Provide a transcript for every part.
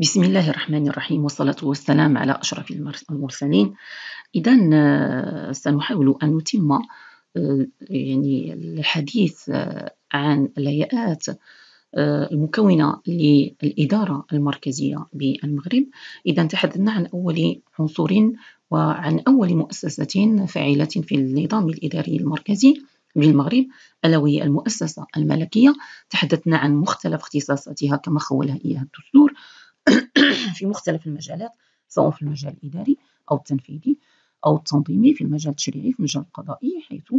بسم الله الرحمن الرحيم والصلاة والسلام على أشرف المرسلين. إذا آه، سنحاول أن نتم آه، يعني الحديث آه، عن الهيئات المكونة للإدارة المركزية بالمغرب. إذا تحدثنا عن أول عنصر وعن أول مؤسسة فاعلة في النظام الإداري المركزي بالمغرب ألا وهي المؤسسة الملكية. تحدثنا عن مختلف اختصاصاتها كما خولها إياها الدستور. في مختلف المجالات سواء في المجال الإداري أو التنفيذي أو التنظيمي في المجال التشريعي في المجال القضائي حيث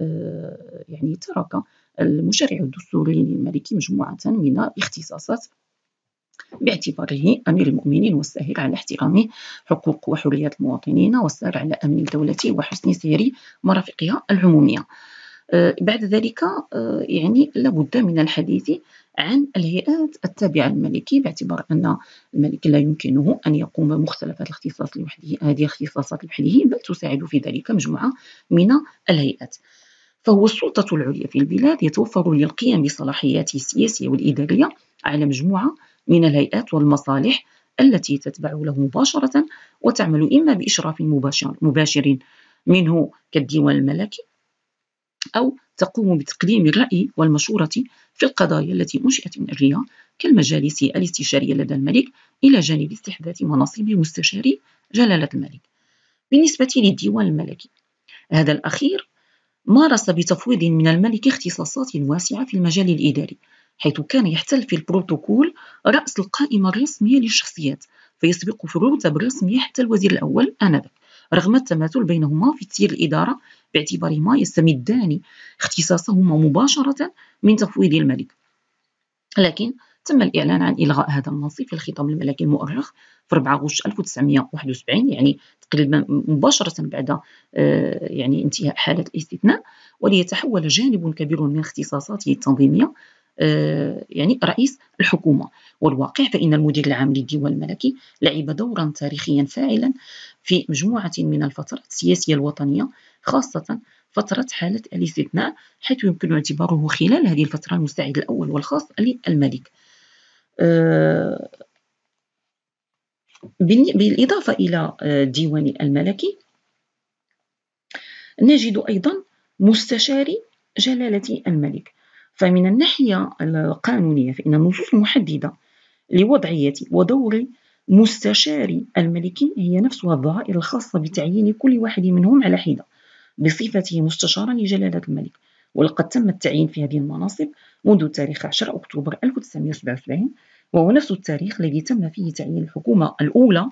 آه، يعني ترك المشرع الدستوري الملكي مجموعة من الاختصاصات باعتباره أمير المؤمنين والساهر على احترام حقوق وحريات المواطنين والسار على أمن الدولة وحسن سير مرافقها العمومية. آه، بعد ذلك آه، يعني لابد من الحديث عن الهيئات التابعة للملكي باعتبار أن الملك لا يمكنه أن يقوم بمختلف الاختصاص لوحده هذه الاختصاصات لوحده بل تساعد في ذلك مجموعة من الهيئات. فهو السلطة العليا في البلاد يتوفر للقيام بصلاحياته السياسية والإدارية على مجموعة من الهيئات والمصالح التي تتبع له مباشرة وتعمل إما بإشراف مباشر منه كالديوان الملكي أو تقوم بتقديم الرأي والمشورة في القضايا التي أنشئت من أجلها كالمجالس الاستشارية لدى الملك إلى جانب استحداث مناصب مستشاري جلالة الملك. بالنسبة للديوان الملكي هذا الأخير مارس بتفويض من الملك اختصاصات واسعة في المجال الإداري حيث كان يحتل في البروتوكول رأس القائمة الرسمية للشخصيات فيسبق في الرتب الرسمية حتى الوزير الأول آنذاك. رغم التماثل بينهما في تسيير الإدارة باعتبارهما يستمدان اختصاصهما مباشرة من تفويض الملك. لكن تم الإعلان عن إلغاء هذا المنصب في الخطاب الملكي المؤرخ في 4 أغسطس 1971 يعني تقريبا مباشرة بعد آه، يعني انتهاء حالة الاستثناء وليتحول جانب كبير من اختصاصاته التنظيمية يعني رئيس الحكومة. والواقع فإن المدير العام للديوان الملكي لعب دورا تاريخيا فاعلا في مجموعة من الفترات السياسية الوطنية خاصة فترة حالة الاستثناء حيث يمكن اعتباره خلال هذه الفترة المساعد الأول والخاص للملك. آه، بالإضافة إلى آه، الملكي نجد أيضا مستشاري جلالة الملك. فمن الناحية القانونية فإن النصوص المحددة لوضعية ودور مستشاري الملكي هي نفسها الظاهرة الخاصة بتعيين كل واحد منهم على حدة بصفته مستشارا لجلالة الملك. ولقد تم التعيين في هذه المناصب منذ تاريخ 10 أكتوبر 1977 وهو نفس التاريخ الذي تم فيه تعيين الحكومة الأولى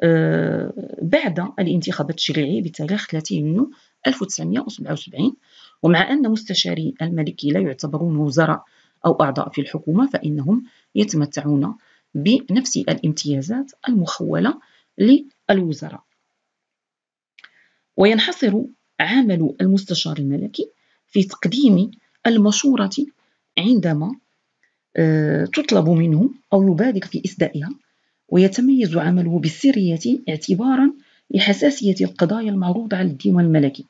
آه، بعد الانتخابات التشريعية بتاريخ 30 يونيو 1977 ومع أن مستشاري الملكي لا يعتبرون وزراء أو أعضاء في الحكومة فإنهم يتمتعون بنفس الامتيازات المخولة للوزراء. وينحصر عمل المستشار الملكي في تقديم المشورة عندما آه، تطلب منه أو يبادر في إسدائها ويتميز عمله بالسرية اعتبارا لحساسية القضايا المعروضة على الديوان الملكي.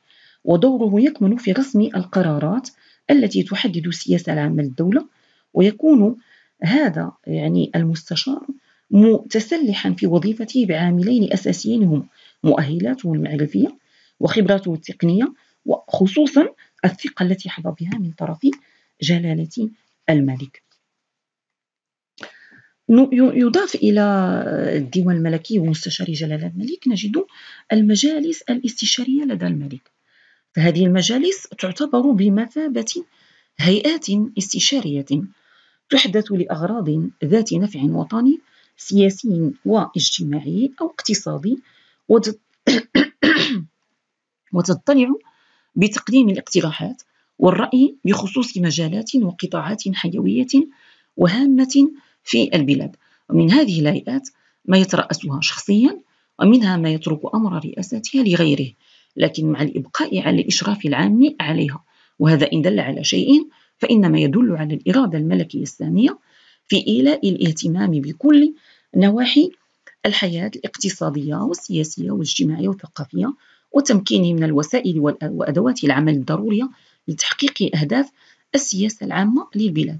ودوره يكمن في رسم القرارات التي تحدد السياسة العامة للدولة ويكون هذا يعني المستشار متسلحا في وظيفته بعاملين أساسيين هم مؤهلاته المعرفية وخبراته التقنية وخصوصا الثقة التي حظى بها من طرف جلالة الملك. يضاف إلى الديوان الملكي ومستشار جلالة الملك نجد المجالس الاستشارية لدى الملك. فهذه المجالس تعتبر بمثابة هيئات استشارية. تحدث لأغراض ذات نفع وطني سياسي واجتماعي أو اقتصادي وتطلع بتقديم الاقتراحات والرأي بخصوص مجالات وقطاعات حيوية وهامة في البلاد. ومن هذه الهيئات ما يترأسها شخصيا ومنها ما يترك أمر رئاستها لغيره. لكن مع الإبقاء على الإشراف العام عليها. وهذا إن دل على شيء فإنما يدل على الإرادة الملكية السامية في إيلاء الاهتمام بكل نواحي الحياة الاقتصادية والسياسية والاجتماعية والثقافية وتمكينه من الوسائل وأدوات العمل الضرورية لتحقيق أهداف السياسة العامة للبلاد.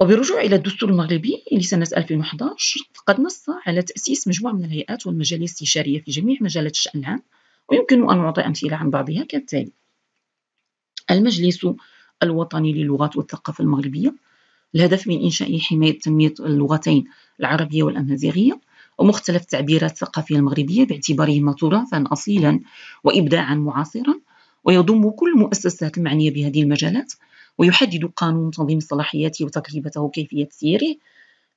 وبالرجوع إلى الدستور المغربي لسنة 2011 قد نص على تأسيس مجموعة من الهيئات والمجالس الاستشارية في جميع مجالات الشأن العام ويمكن أن نعطي أمثلة عن بعضها كالتالي. المجلس الوطني للغات والثقافة المغربية الهدف من إنشاء حماية تنمية اللغتين العربية والأمازيغية ومختلف التعبيرات الثقافية المغربية باعتبارهما تراثا أصيلا وإبداعا معاصرا ويضم كل المؤسسات المعنية بهذه المجالات ويحدد قانون تنظيم الصلاحيات وتكلفته وكيفية تسييره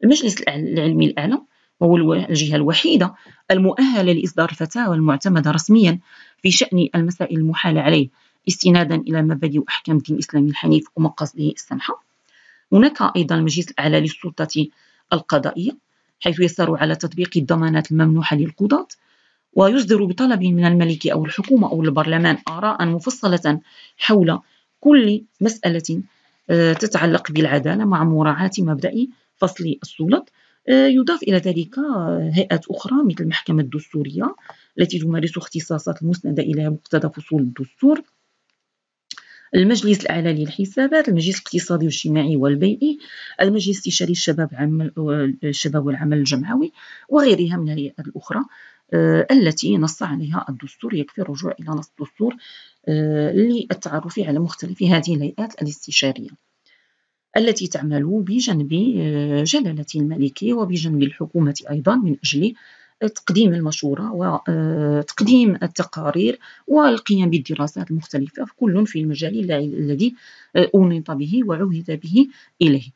المجلس العلمي الأعلى وهو الجهة الوحيدة المؤهلة لإصدار الفتاوى المعتمدة رسميا في شأن المسائل المحالة عليه استنادا إلى مبادئ وأحكام الدين الإسلامي الحنيف ومقاصده السمحة. هناك أيضا المجلس الأعلى للسلطة القضائية حيث يسار على تطبيق الضمانات الممنوحة للقضاة ويصدر بطلب من الملك أو الحكومة أو البرلمان آراء مفصلة حول كل مسألة آه، تتعلق بالعدالة مع مراعاة مبدأ فصل السلط يضاف إلى ذلك هيئات أخرى مثل المحكمة الدستورية التي تمارس اختصاصات المسندة إلى مقتضى فصول الدستور المجلس الأعلى للحسابات المجلس الاقتصادي والاجتماعي والبيئي المجلس الاستشاري الشباب عمل الشباب والعمل الجمعوي وغيرها من الهيئات الأخرى آه، التي نص عليها الدستور يكفي الرجوع إلى نص الدستور آه، للتعرف على مختلف هذه الهيئات الاستشارية. التي تعمل بجنب آه، جلالة الملك وبجنب الحكومة أيضا من أجل تقديم المشورة وتقديم التقارير والقيام بالدراسات المختلفة كل في المجال الذي أنيط به وعهد به إليه.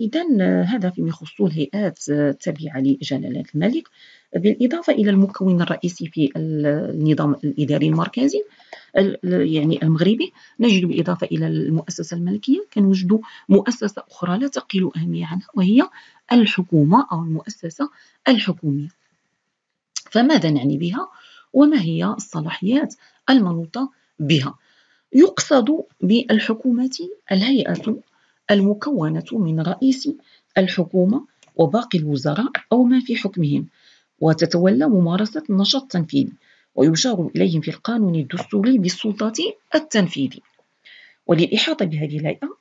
إذا هذا فيما يخص الهيئات التابعة لجلالة الملك. بالإضافة إلى المكون الرئيسي في النظام الإداري المركزي يعني المغربي نجد بالإضافة إلى المؤسسة الملكية كنوجد مؤسسة أخرى لا تقل أهمية عنها وهي الحكومة أو المؤسسة الحكومية. فماذا نعني بها؟ وما هي الصلاحيات المنوطة بها؟ يقصد بالحكومة الهيئة المكونة من رئيس الحكومة وباقي الوزراء أو ما في حكمهم. وتتولى ممارسة النشاط التنفيذي ويشار إليهم في القانون الدستوري بالسلطة التنفيذي. وللإحاطة بهذه الهيئة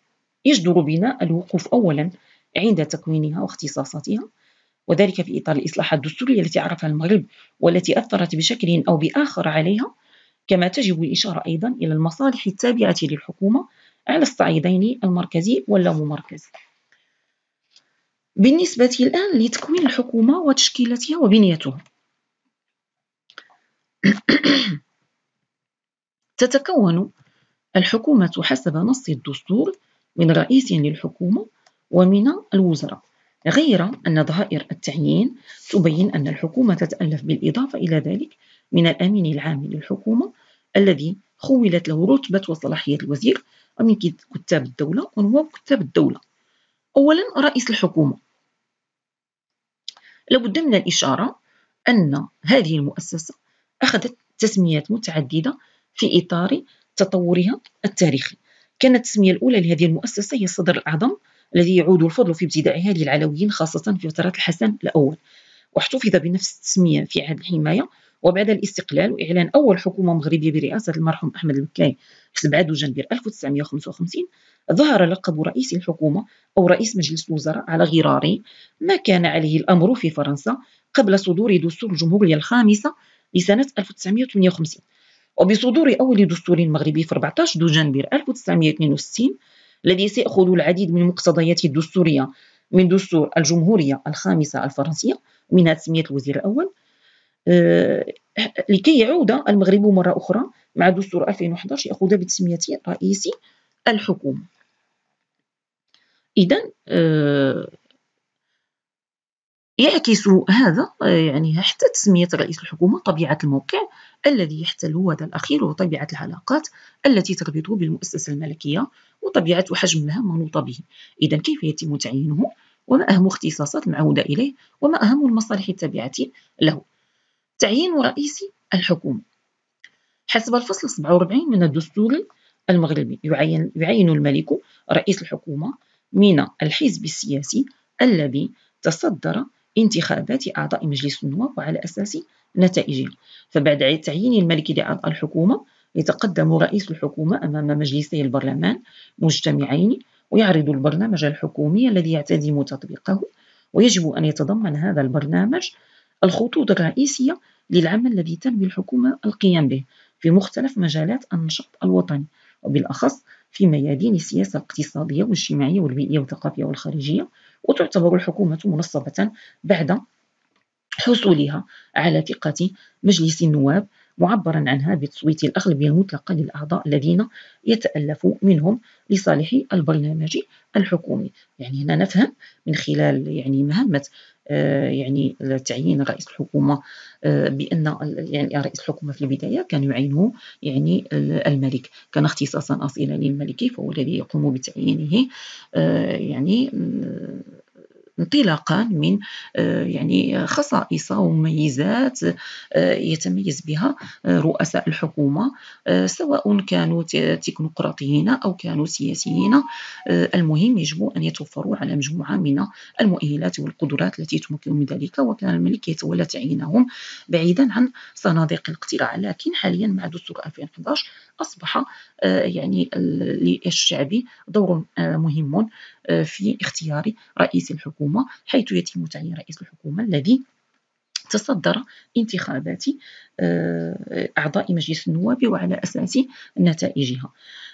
يجدر بنا الوقوف أولا عند تكوينها واختصاصاتها وذلك في إطار الإصلاحات الدستورية التي عرفها المغرب والتي أثرت بشكل أو بآخر عليها كما تجب الإشارة أيضا إلى المصالح التابعة للحكومة على الصعيدين المركزي واللاممركزي بالنسبة الآن لتكوين الحكومة وتشكيلتها وبنيتها. تتكون الحكومة حسب نص الدستور من رئيس للحكومة ومن الوزراء غير أن ظهائر التعيين تبين أن الحكومة تتألف بالإضافة إلى ذلك من الأمين العام للحكومة الذي خولت له رتبة وصلاحية الوزير ومن كتاب الدولة ونواب كتاب الدولة. أولا رئيس الحكومة. لابد من الإشارة أن هذه المؤسسة أخذت تسميات متعددة في إطار تطورها التاريخي. كانت التسمية الأولى لهذه المؤسسة هي الصدر الأعظم الذي يعود الفضل في ابتدائها للعلويين خاصة في فترة الحسن الأول. واحتفظ بنفس التسمية في عهد الحماية وبعد الاستقلال وإعلان أول حكومة مغربية برئاسة المرحوم أحمد المكاي في 7 دجنبر 1955 ظهر لقب رئيس الحكومة أو رئيس مجلس الوزراء على غرار ما كان عليه الأمر في فرنسا قبل صدور دستور الجمهورية الخامسة لسنة 1958 وبصدور أول دستور مغربي في 14 دجنبر 1962 الذي سيأخذ العديد من المقتضيات الدستورية من دستور الجمهورية الخامسة الفرنسية منها تسمية الوزير الأول لكي يعود المغرب مرة أخرى مع دستور 2011 يأخذ بتسمية رئيس الحكومة. إذا آه، يعكس هذا آه، يعني حتى تسمية رئيس الحكومة طبيعة الموقع الذي يحتل هذا الأخير وطبيعة العلاقات التي تربطه بالمؤسسة الملكية وطبيعة وحجم المهام المنوطة به. إذا كيف يتم تعيينه؟ وما أهم اختصاصات المعودة إليه؟ وما أهم المصالح التابعة له؟ تعيين رئيس الحكومة. حسب الفصل 47 من الدستور المغربي يعين, يعين الملك رئيس الحكومة من الحزب السياسي الذي تصدر انتخابات أعضاء مجلس النواب وعلى أساس نتائجها فبعد تعيين الملك لأعضاء الحكومة يتقدم رئيس الحكومة أمام مجلسي البرلمان مجتمعين ويعرض البرنامج الحكومي الذي يعتدم تطبيقه ويجب أن يتضمن هذا البرنامج الخطوط الرئيسية للعمل الذي تنوي الحكومة القيام به في مختلف مجالات النشاط الوطني وبالأخص في ميادين السياسة الاقتصادية والاجتماعية والبيئية والثقافية والخارجية وتعتبر الحكومة منصبة بعد حصولها على ثقة مجلس النواب معبرا عنها بتصويت الأغلبية المطلقة للأعضاء الذين يتألف منهم لصالح البرنامج الحكومي. يعني هنا نفهم من خلال يعني مهمة يعني تعيين رئيس الحكومة آه، بأن يعني رئيس الحكومة في البداية كان يعينه يعني الملك. كان اختصاصا أصيلا للملك فهو الذي يقوم بتعيينه. آه، يعني انطلاقا من آه، يعني خصائص ومميزات آه، يتميز بها آه، رؤساء الحكومة سواء كانوا تكنوقراطيين أو كانوا سياسيين. المهم يجب أن يتوفروا على مجموعة من المؤهلات والقدرات التي تمكن من ذلك وكان الملك يتولى تعيينهم بعيدا عن صناديق الاقتراع. لكن حاليا مع دستور 2011 أصبح يعني للشعب دور مهم. في اختيار رئيس الحكومة حيث يتم تعيين رئيس الحكومة الذي تصدر انتخابات آه، أعضاء مجلس النواب وعلى أساس نتائجها.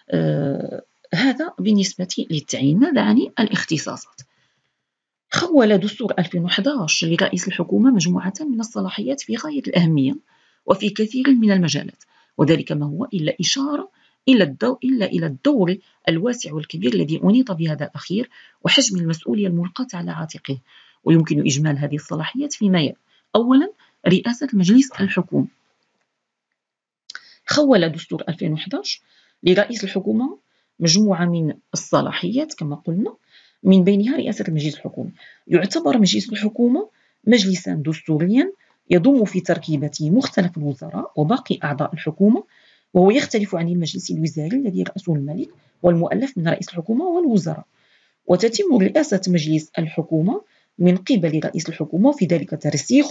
آه، هذا بالنسبة للتعيين. ماذا عن الاختصاصات. خول دستور 2011 لرئيس الحكومة مجموعة من الصلاحيات في غاية الأهمية وفي كثير من المجالات وذلك ما هو إلا إشارة إلا الدور إلا إلى الدور الواسع والكبير الذي أنيط بهذا الأخير وحجم المسؤولية الملقاة على عاتقه. ويمكن إجمال هذه الصلاحيات فيما يلي أولا رئاسة مجلس الحكومة. خول دستور 2011 لرئيس الحكومة مجموعة من الصلاحيات كما قلنا من بينها رئاسة المجلس الحكومي يعتبر مجلس الحكومة مجلسا دستوريا يضم في تركيبته مختلف الوزراء وباقي أعضاء الحكومة وهو يختلف عن المجلس الوزاري الذي يرأسه الملك والمؤلف من رئيس الحكومة والوزراء. وتتم رئاسة مجلس الحكومة من قبل رئيس الحكومة وفي ذلك ترسيخ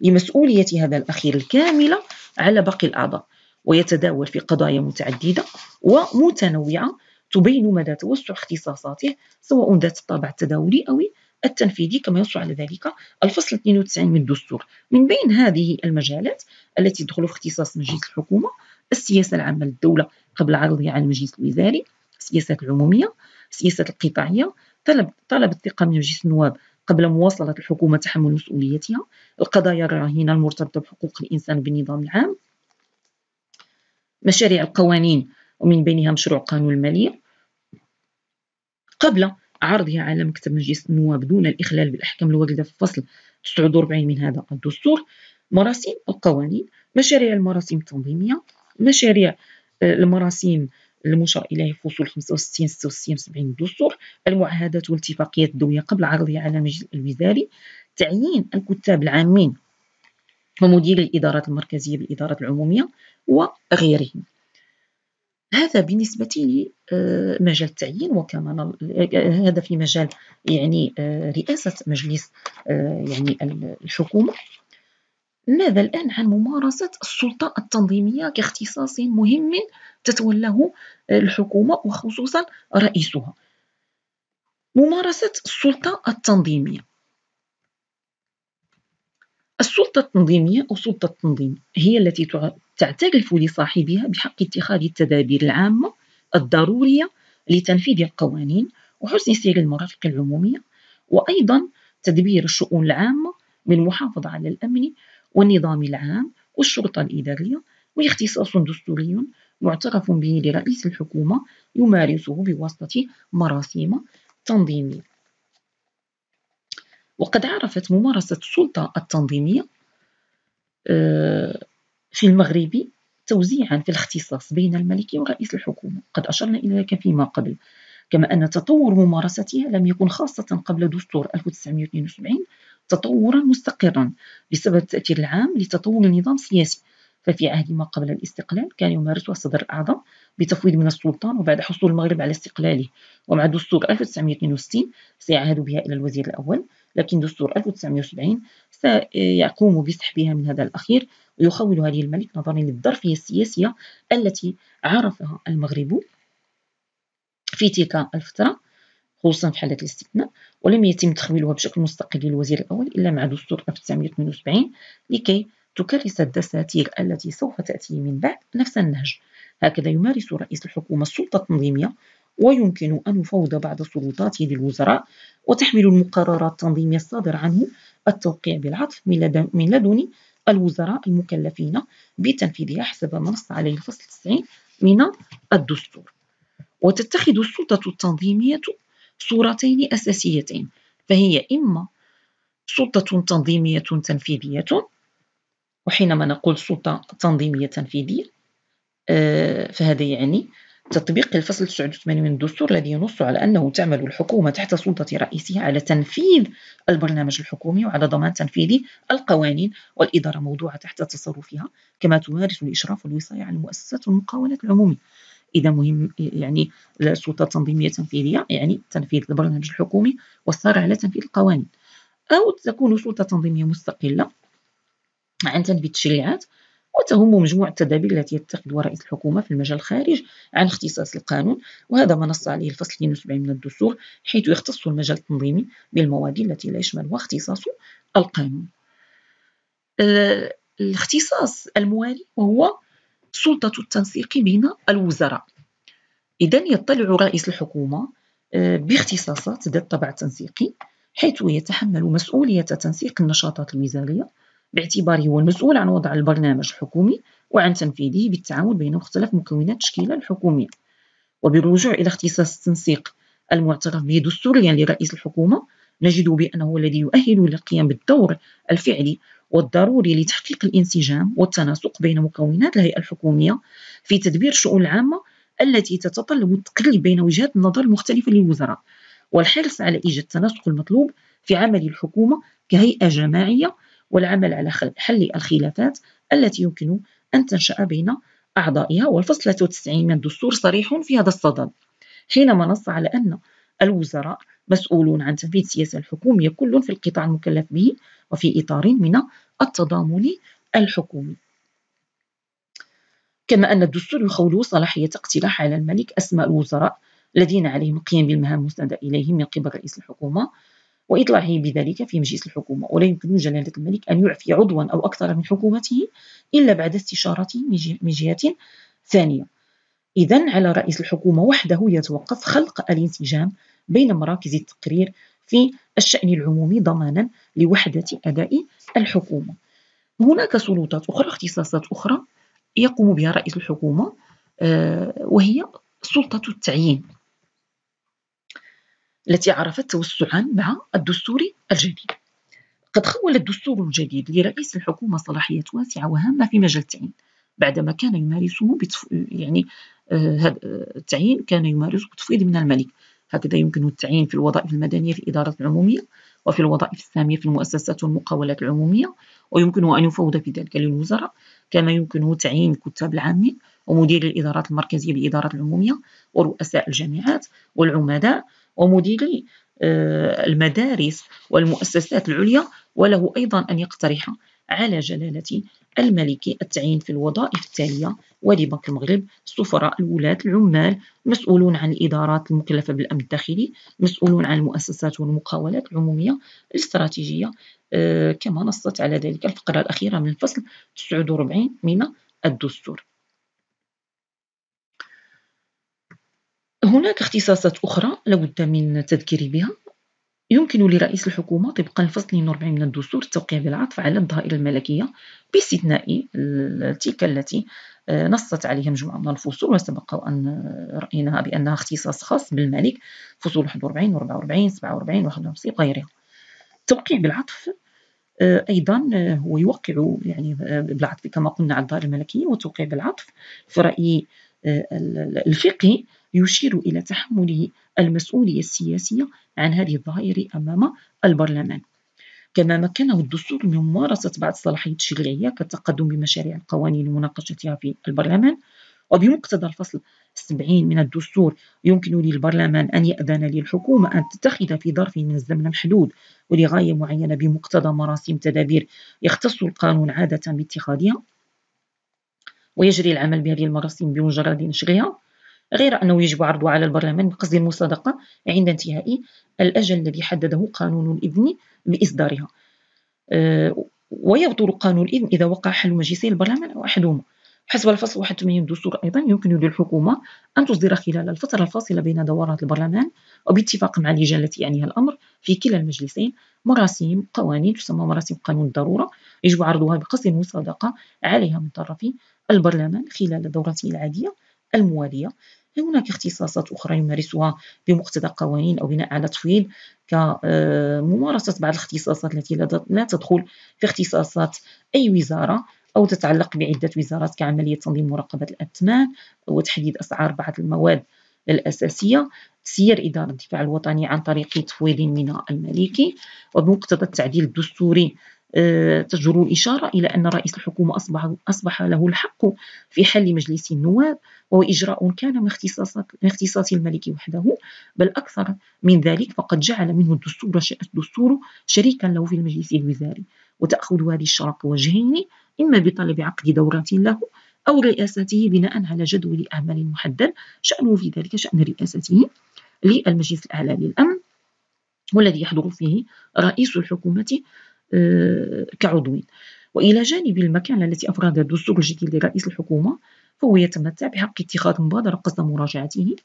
لمسؤولية هذا الأخير الكاملة على باقي الأعضاء. ويتداول في قضايا متعددة ومتنوعة تبين مدى توسع اختصاصاته سواء ذات الطابع التداولي أو التنفيذي كما ينص على ذلك الفصل 92 من الدستور. من بين هذه المجالات التي تدخل في اختصاص مجلس الحكومة السياسة العامة للدولة قبل عرضها على المجلس الوزاري السياسات العمومية السياسات القطاعية طلب طلب الثقة من مجلس النواب قبل مواصلة الحكومة تحمل مسؤوليتها القضايا الراهنة المرتبطة بحقوق الإنسان بالنظام العام مشاريع القوانين ومن بينها مشروع قانون المالية. قبل عرضها على مكتب مجلس النواب دون الإخلال بالأحكام الواردة في الفصل 49 من هذا الدستور مراسيم القوانين مشاريع المراسيم التنظيمية مشاريع آه، المراسيم المشار إليه في فصول 65 66 70 الدستور المعاهدات والاتفاقيات الدولية قبل عرضها على المجلس الوزاري تعيين الكتاب العامين ومدير الإدارات المركزية بالإدارات العمومية وغيرهم. هذا بالنسبة لمجال التعيين وكمان هذا في مجال يعني آه، رئاسة مجلس آه، يعني الحكومة. ماذا الآن عن ممارسة السلطة التنظيمية كاختصاص مهم تتولاه الحكومة وخصوصا رئيسها؟ ممارسة السلطة التنظيمية. السلطة التنظيمية أو سلطة التنظيم هي التي تعترف لصاحبها بحق اتخاذ التدابير العامة الضرورية لتنفيذ القوانين وحسن سير المرافق العمومية وأيضا تدبير الشؤون العامة بالمحافظة على الأمن والنظام العام والشرطة الإدارية واختصاص دستوري معترف به لرئيس الحكومة يمارسه بواسطة مراسيم تنظيمية. وقد عرفت ممارسة السلطة التنظيمية آه، في المغرب توزيعا في الاختصاص بين الملك ورئيس الحكومة. قد أشرنا إلى ذلك فيما قبل كما أن تطور ممارستها لم يكن خاصة قبل دستور 1972 تطورا مستقرا بسبب التأثير العام لتطور النظام السياسي. ففي عهد ما قبل الاستقلال كان يمارسها الصدر الأعظم بتفويض من السلطان وبعد حصول المغرب على استقلاله. ومع دستور 1962 سيعهد بها إلى الوزير الأول لكن دستور 1970 سيقوم بسحبها من هذا الأخير ويخولها للملك نظرا للظرفية السياسية التي عرفها المغرب في تلك الفترة. خصوصا في حالة الاستثناء ولم يتم تخويلها بشكل مستقل للوزير الأول إلا مع دستور 1978 لكي تكرس الدساتير التي سوف تأتي من بعد نفس النهج. هكذا يمارس رئيس الحكومة السلطة التنظيمية ويمكن أن يفوض بعض سلطاته للوزراء وتحمل المقررات التنظيمية الصادرة عنه التوقيع بالعطف من لدن الوزراء المكلفين بتنفيذها حسب ما نص عليه الفصل 90 من الدستور. وتتخذ السلطة التنظيمية صورتين أساسيتين فهي إما سلطة تنظيمية تنفيذية وحينما نقول سلطة تنظيمية تنفيذية آه، فهذا يعني تطبيق الفصل 89 من الدستور الذي ينص على أنه تعمل الحكومة تحت سلطة رئيسها على تنفيذ البرنامج الحكومي وعلى ضمان تنفيذ القوانين والإدارة موضوعة تحت تصرفها كما تمارس الإشراف والوصاية على المؤسسات والمقاولات العمومية. إذا مهم يعني السلطة التنظيمية التنفيذية يعني تنفيذ البرنامج الحكومي والصار على تنفيذ القوانين. أو تكون سلطة تنظيمية مستقلة عن تنفيذ التشريعات وتهم مجموعة التدابير التي يتخذها رئيس الحكومة في المجال الخارج عن اختصاص القانون. وهذا ما نص عليه الفصل 72 من الدستور حيث يختص المجال التنظيمي بالمواد التي لا يشملها اختصاص القانون. الاختصاص الموالي وهو سلطة التنسيق بين الوزراء. إذا يطلع رئيس الحكومة آه، باختصاصات ذات طبع تنسيقي حيث يتحمل مسؤولية تنسيق النشاطات الوزارية باعتباره هو المسؤول عن وضع البرنامج الحكومي وعن تنفيذه بالتعاون بين مختلف مكونات التشكيلة الحكومية. وبالرجوع إلى اختصاص التنسيق المعترف به دستوريا لرئيس الحكومة نجد بأنه الذي يؤهل للقيام بالدور الفعلي والضروري لتحقيق الانسجام والتناسق بين مكونات الهيئة الحكومية في تدبير الشؤون العامة التي تتطلب التقريب بين وجهات النظر المختلفة للوزراء والحرص على إيجاد التناسق المطلوب في عمل الحكومة كهيئة جماعية والعمل على حل الخلافات التي يمكن أن تنشأ بين أعضائها. والفصل 93 من الدستور صريح في هذا الصدد حينما نص على أن الوزراء مسؤولون عن تنفيذ السياسة الحكومية كل في القطاع المكلف به وفي إطار من التضامن الحكومي. كما أن الدستور يخول صلاحية اقتراح على الملك أسماء الوزراء الذين عليهم القيام بالمهام المسندة إليهم من قبل رئيس الحكومة وإطلاعه بذلك في مجلس الحكومة. ولا يمكن جلالة الملك أن يعفي عضوا أو أكثر من حكومته إلا بعد استشارته من جهة ثانية. إذا على رئيس الحكومة وحده يتوقف خلق الانسجام بين مراكز التقرير في الشأن العمومي ضمانا لوحدة أداء الحكومة. هناك سلطات أخرى اختصاصات أخرى يقوم بها رئيس الحكومة آه، وهي سلطة التعيين التي عرفت توسعا مع الدستور الجديد. قد خول الدستور الجديد لرئيس الحكومة صلاحيات واسعة وهامة في مجال التعيين. بعدما كان يمارسه بتف... يعني آه التعيين كان يمارسه بتفويض من الملك. هكذا يمكن التعيين في الوظائف المدنية في الإدارات العمومية وفي الوظائف السامية في المؤسسات والمقاولات العمومية ويمكن أن يفوض في ذلك للوزراء. كما يمكن تعيين الكتاب العامين ومدير الإدارات المركزية بالإدارات العمومية ورؤساء الجامعات والعمداء ومديري آه، المدارس والمؤسسات العليا وله أيضا أن يقترح على جلالة الملك التعيين في الوظائف التالية ولي بنك المغرب السفراء الولاة العمال مسؤولون عن الإدارات المكلفة بالأمن الداخلي مسؤولون عن المؤسسات والمقاولات العمومية الاستراتيجية. آه، كما نصت على ذلك الفقرة الأخيرة من الفصل 49 من الدستور. هناك اختصاصات أخرى لابد من التذكير بها. يمكن لرئيس الحكومة طبقا للفصل 42 من الدستور التوقيع بالعطف على الضرائب الملكية باستثناء تلك التي آه، نصت عليها مجموعة من الفصول وسبق أن رأيناها بأنها اختصاص خاص بالملك فصول 41 44 47 51 وغيرها التوقيع بالعطف آه، أيضا آه، هو يوقع يعني بالعطف كما قلنا على الضرائب الملكية وتوقيع بالعطف في رأيي الفقهي يشير إلى تحمله المسؤولية السياسية عن هذه الظاهرة أمام البرلمان. كما مكنه الدستور من ممارسة بعض الصلاحيات التشريعية كالتقدم بمشاريع القوانين ومناقشتها في البرلمان وبمقتضى الفصل 70 من الدستور يمكن للبرلمان أن يأذن للحكومة أن تتخذ في ظرف من الزمن محدود ولغاية معينة بمقتضى مراسيم تدابير يختص القانون عادة باتخاذها ويجري العمل بهذه المراسيم بمجرد نشرها غير أنه يجب عرضها على البرلمان بقصد المصادقة عند انتهاء الأجل الذي حدده قانون الإذن بإصدارها آه، ويبطل قانون الإذن إذا وقع حل مجلسي البرلمان أو أحدهما حسب الفصل 81 من الدستور أيضا يمكن للحكومة أن تصدر خلال الفترة الفاصلة بين دورات البرلمان وباتفاق مع اللجان التي يعنيها الأمر في كلا المجلسين مراسيم قوانين تسمى مراسيم قانون الضرورة. يجب عرضها بقصد المصادقة عليها من طرف البرلمان خلال دورته العادية الموالية. هناك اختصاصات أخرى يمارسها بمقتضى قوانين أو بناء على تفويض كممارسة بعض الاختصاصات التي لا تدخل في اختصاصات أي وزارة أو تتعلق بعدة وزارات كعملية تنظيم مراقبة الأثمان وتحديد أسعار بعض المواد الأساسية سير إدارة الدفاع الوطني عن طريق تفويض من الملكي وبمقتضى التعديل الدستوري آه، تجر الإشارة إلى أن رئيس الحكومة أصبح, أصبح له الحق في حل مجلس النواب وهو إجراء كان من اختصاصات من اختصاص الملك وحده. بل أكثر من ذلك فقد جعل منه الدستور الدستور شريكا له في المجلس الوزاري. وتأخذ هذه الشرط وجهين إما بطلب عقد دورات له أو رئاسته بناء على جدول أعمال محدد شأنه في ذلك شأن رئاسته للمجلس الأعلى للأمن. والذي يحضر فيه رئيس الحكومة آه، كعضو وإلى جانب المكانة التي أفرادها الدستور الجديد لرئيس الحكومة فهو يتمتع بحق اتخاذ مبادرة قصد مراجعته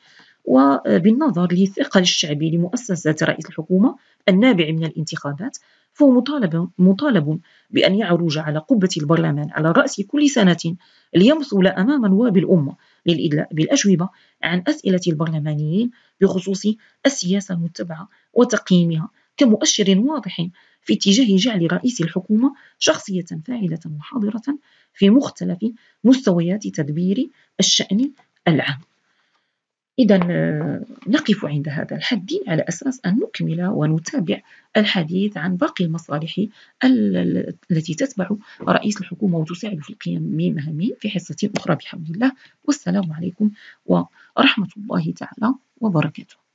وبالنظر للثقل الشعبي لمؤسسة رئيس الحكومة النابع من الانتخابات فهو مطالب, مطالب بأن يعرج على قبة البرلمان على رأس كل سنة ليمثل أمام نواب الأمة للإدلاء بالأجوبة عن أسئلة البرلمانيين بخصوص السياسة المتبعة وتقييمها كمؤشر واضح في اتجاه جعل رئيس الحكومة شخصية فاعلة وحاضرة في مختلف مستويات تدبير الشأن العام. إذا آه، نقف عند هذا الحد على أساس أن نكمل ونتابع الحديث عن باقي المصالح التي تتبع رئيس الحكومة وتساعد في القيام بمهامه في حصة أخرى بحول الله. والسلام عليكم ورحمة الله تعالى وبركاته.